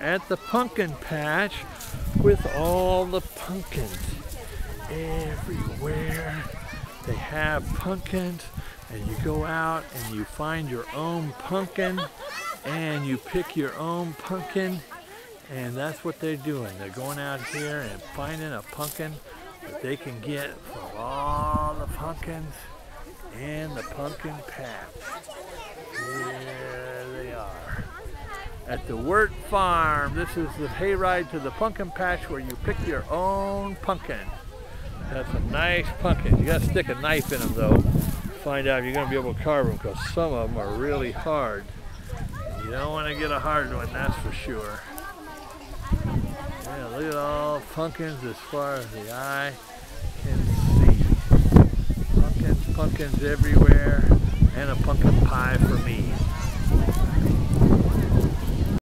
at the pumpkin patch with all the pumpkins everywhere. They have pumpkins and you go out and you find your own pumpkin and you pick your own pumpkin and that's what they're doing. They're going out here and finding a pumpkin that they can get from all the pumpkins in the pumpkin patch. At the Wirt Farm. This is the hayride to the pumpkin patch where you pick your own pumpkin. That's a nice pumpkin. You gotta stick a knife in them though. Find out if you're gonna be able to carve them because some of them are really hard. You don't want to get a hard one, that's for sure. Yeah, look at all pumpkins as far as the eye can see. Pumpkins, pumpkins everywhere, and a pumpkin pie for me.